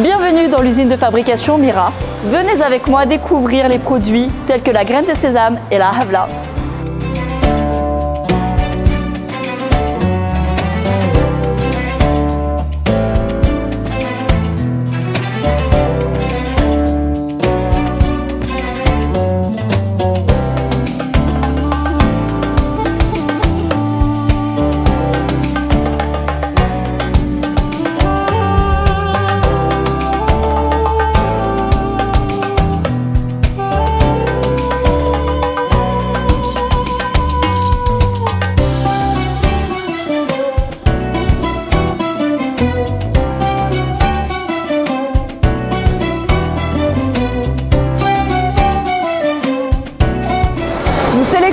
Bienvenue dans l'usine de fabrication Mira. Venez avec moi découvrir les produits tels que la graine de sésame et la havla.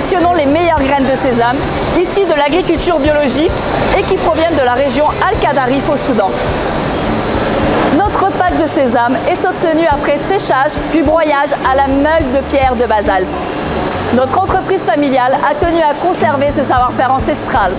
Sélectionnons les meilleures graines de sésame, issues de l'agriculture biologique et qui proviennent de la région Al-Qadarif au Soudan. Notre pâte de sésame est obtenue après séchage puis broyage à la meule de pierre de basalte. Notre entreprise familiale a tenu à conserver ce savoir-faire ancestral.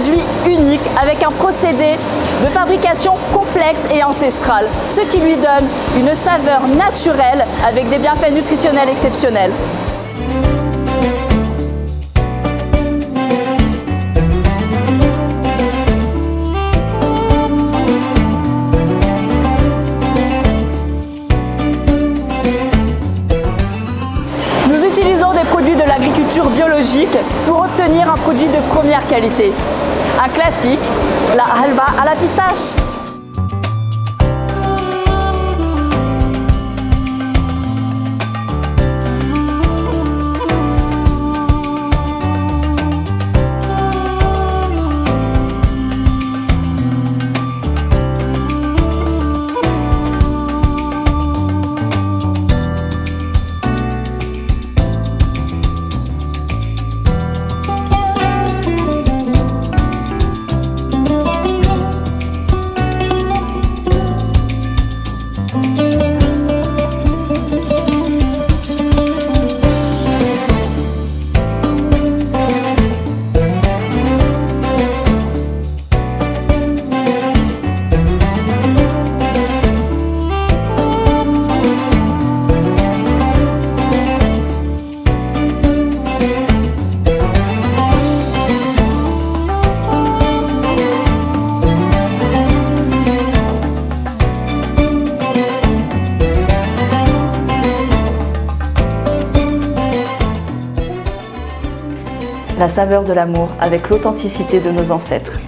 Produit unique avec un procédé de fabrication complexe et ancestral, ce qui lui donne une saveur naturelle avec des bienfaits nutritionnels exceptionnels. Biologique pour obtenir un produit de première qualité. Un classique, la halva à la pistache. La saveur de l'amour avec l'authenticité de nos ancêtres.